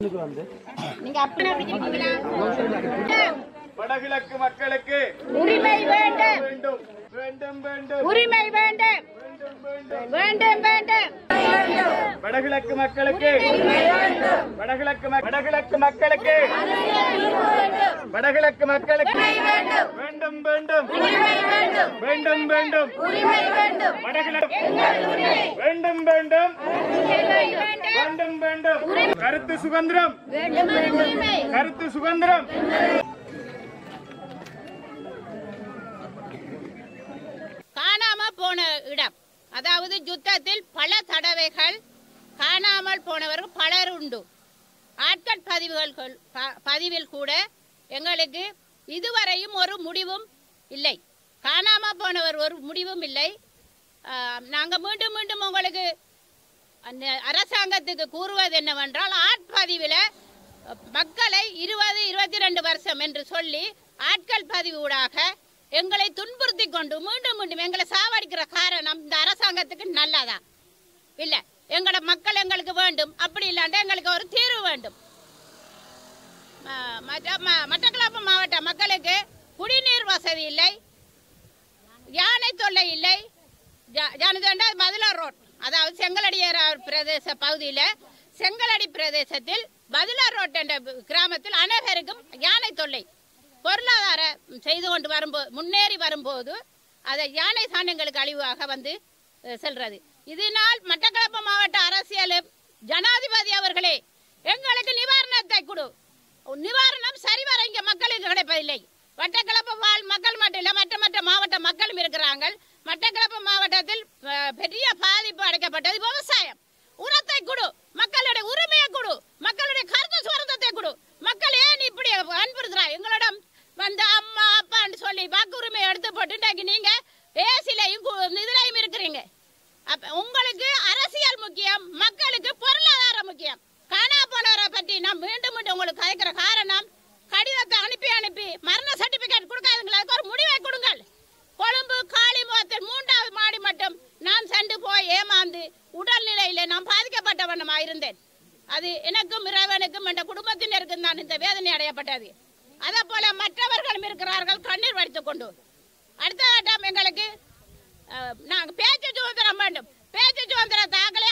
நீங்க அப்படி பிடிக்கிறீங்களா வடகிழக்கு மக்களுக்கு உரிமை வேண்டும். வேண்டும். வேண்டும் வேண்டும். உரிமை வேண்டும். வேண்டும் வேண்டும். வடகிழக்கு மக்களுக்கு வடகிழக்கு வடகிழக்கு மக்களுக்கு வடகிழக்கு மக்களுக்கு வேண்டும். வேண்டும் வேண்டும். வேண்டும். வடகிழக்கு வேண்டும் வேண்டும். வேண்டும் வேண்டும். கருத்து சுதந்திரம். கருத்து சுதந்திரம். காணாம போன இடம். அதாவது யுத்தத்தில் பல தடவைகள் காணாமல் போனவர்கள் பலர் உண்டு. ஆட்கள் பதிவுகள் பதிவில் கூட எங்களுக்கு இதுவரையும் ஒரு முடிவும் இல்லை. காணாம போனவர் ஒரு முடிவும் இல்லை. ஆஹ், நாங்க மீண்டும் மீண்டும் உங்களுக்கு அந்த அரசாங்கத்துக்கு கூறுவது என்னவென்றால் ஆட்பதிவில் மக்களை இருபது இருபத்தி ரெண்டு வருஷம் என்று சொல்லி ஆட்கள் பதிவூடாக எங்களை துன்புறுத்தி கொண்டு மீண்டும் மீண்டும் எங்களை சாவடிக்கிற காரணம் இந்த அரசாங்கத்துக்கு நல்லதா? இல்லை எங்களோட மக்கள் எங்களுக்கு வேண்டும். அப்படி இல்லாண்டா எங்களுக்கு ஒரு தீர்வு வேண்டும். மற்ற- ம- மட்டக்களப்பு மாவட்ட மக்களுக்கு குடிநீர் வசதி இல்லை யானை தொல்லை இல்லை ஜா- மதுளா ரோட். அதாவது செங்கலடியார் பிரதேச பகுதியில் செங்கலடி பிரதேசத்தில் பதிலார் ரோட் என்ற கிராமத்தில் அனைவருக்கும் யானை தொல்லை. பொருளாதார செய்து கொண்டு வரும்போது முன்னேறி வரும்போது அதை யானை சாணங்களுக்கு அழிவாக வந்து செல்றது. இதனால் மட்டக்களப்பு மாவட்ட அரசியல் ஜனாதிபதி அவர்களே எங்களுக்கு நிவாரணத்தை கொடு. நிவாரணம் சரிவர இங்கே மக்களுக்கு கிடைப்பதில்லை. மட்டக்களப்பு வாழ் மக்கள் மட்டும் இல்ல மற்ற மற்ற மாவட்ட மக்களும் இருக்கிறாங்க. மட்டக்களப்பு உங்களுக்கு அரசியல் முக்கியம் மக்களுக்கு பொருளாதாரம் முக்கியம். காணா போனவரை பற்றி நான் மீண்டும் மீண்டும் உங்களுக்கு கதைக்கிற காரணம் கடிதத்தை அனுப்பி அனுப்பி மரண சர்டிபிகேட் கொடுக்காதுங்களா? அதுக்கு ஒரு முடிவை கொடுங்கள். கொழும்பு காளிமுகத்தில் மூன்றாவது மாடி மட்டும் நான் சென்று போய் ஏமாந்து உடல்நிலையில நான் பாதிக்கப்பட்டவனமா இருந்தேன். அது எனக்கும் இறைவனுக்கும் என்ற குடும்பத்தினருக்கும் தான் இந்த வேதனை அடையப்பட்டது. அதே போல மற்றவர்களும் இருக்கிறார்கள் கண்ணீர் வடித்துக் கொண்டு. அடுத்த கட்டம் எங்களுக்கு நாங்கள் பேச்சு சுதந்திரம் வேண்டும். பேச்சு தாங்களே தாக்கலை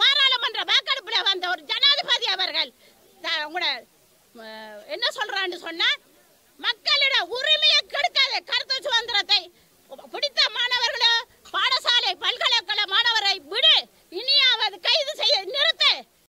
பாராளுமன்ற வாக்கெடுப்பில் வந்த ஒரு ஜனாதிபதி அவர்கள். உங்களோட என்ன சொல்றான்னு சொன்னா மக்களிட உரிமையை கெடுக்காத கருத்து சுதந்திரத்தை